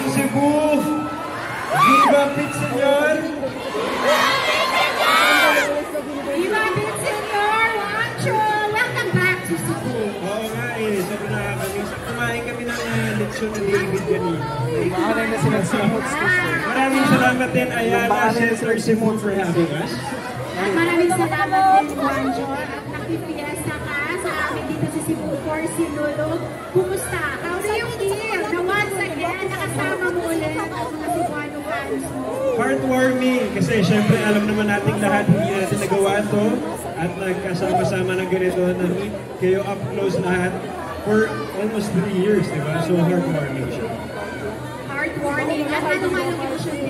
ang Cebu! Viva Pit Senyor! Viva Bit Senyor! Wancho! Welcome back to Cebu. Oo nga eh, sabi nakakamiss. Kumain kami ng uh, lechon ni David kanina. Maanay na sila sa Maraming salamat din Ayala Center Cebu for having us. At maraming salamat din, Wancho. At nakipiesta ka sa amin dito sa Cebu for Sinulog. Kumusta? Heartwarming kasi syempre alam naman natin lahat hindi natin nagawa to at nagkasama-sama ng ganito na meet kayo up close lahat for almost three years, di ba? So heartwarming siya. Heartwarming. At ano nga yung emotion?